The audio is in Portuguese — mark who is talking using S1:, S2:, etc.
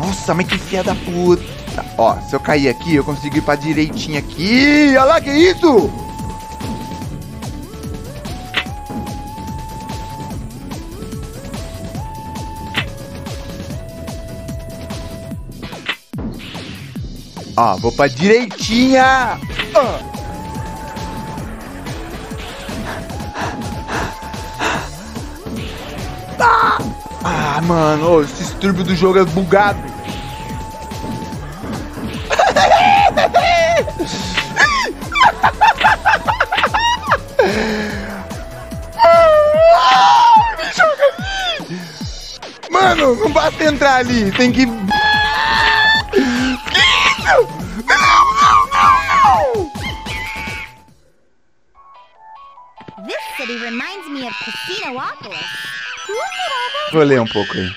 S1: Nossa, mas que filha da puta. Ó, se eu cair aqui, eu consigo ir pra direitinha aqui. Olha lá, que isso? Ó, vou pra direitinha. Ah. Ah, mano, esse distúrbio do jogo é bugado. Mano, não basta entrar ali, tem que. Que isso? Não, não, não, não!
S2: This city reminds me of Casinopolis. Look at all those
S1: Vou ler um pouco aí.